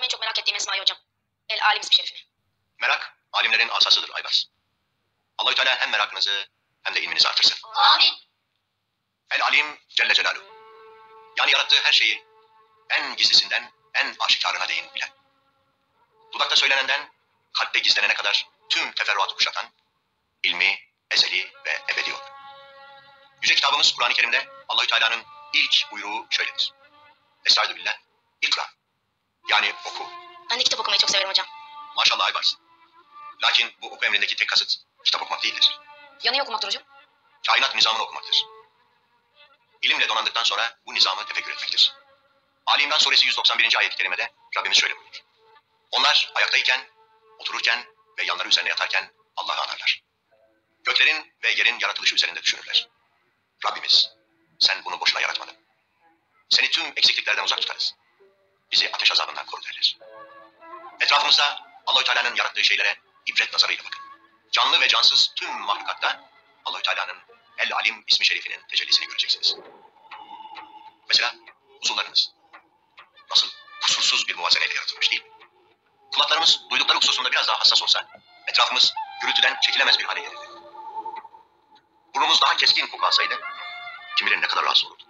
benim en çok merak ettiğim Esma hocam. El alim ismi şerifini. Merak, alimlerin asasıdır Aybars. Allahü Teala hem merakınızı hem de ilminizi artırsın. Amin. El Alim Celle Celaluhu. Yani yarattığı her şeyi en gizlisinden en aşikarına değin bilen. Dudakta söylenenden kalpte gizlenene kadar tüm teferruatı kuşatan, ilmi ezeli ve ebedi olur. Yüce kitabımız Kur'an-ı Kerim'de Allahü Teala'nın ilk buyruğu şöyledir. Estaizu billah, ikra. Yani oku. Ben de kitap okumayı çok severim hocam. Maşallah Aybars. Lakin bu oku emrindeki tek kasıt kitap okumak değildir. Ya ne okumaktır hocam? kainat nizamını okumaktır. İlimle donandıktan sonra bu nizamı tefekkür etmektir. Ali İmran suresi 191. ayet-i kerimede Rabbimiz şöyle buyurur. Onlar ayaktayken, otururken ve yanları üzerine yatarken Allah'ı anarlar. Göklerin ve yerin yaratılışı üzerinde düşünürler. Rabbimiz, sen bunu boşuna yaratmadın. Seni tüm eksikliklerden uzak tutarız. Bizi ateş azabından koru derler. Etrafımızda Allahü Teala'nın yarattığı şeylere ibret nazarıyla bakın. Canlı ve cansız tüm mahlukatta Allahü Teala'nın El Alim ismi şerifinin tecellisini göreceksiniz. Mesela uzuvlarınız nasıl kusursuz bir muvazeneyle yaratılmış değil mi? Kulaklarımız duydukları hususunda biraz daha hassas olsa etrafımız gürültüden çekilemez bir hale gelirdi. Burnumuz daha keskin koku alsaydı kim bilir ne kadar rahatsız olurdu.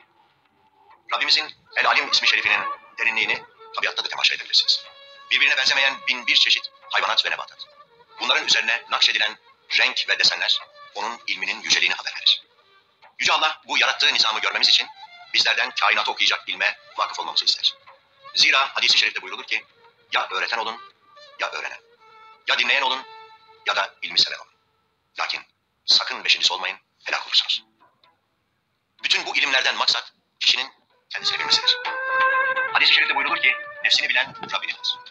Rabbimizin El Alim ismi şerifinin derinliğini tabiatta da temaşa edebilirsiniz. Birbirine benzemeyen bin bir çeşit hayvanat ve nebatat. Bunların üzerine nakşedilen renk ve desenler onun ilminin yüceliğini haber verir. Yüce Allah bu yarattığı nizamı görmemiz için bizlerden kainatı okuyacak ilme vakıf olmamızı ister. Zira hadis-i şerifte buyrulur ki ya öğreten olun ya öğrenen. Ya dinleyen olun ya da ilmi seven olun. Lakin sakın beşincisi olmayın helak olursunuz. Bütün bu ilimlerden maksat kişinin kendisini bilmesidir. Hadis-i şerifte buyrulur ki nefsini bilen Rabbini bilir.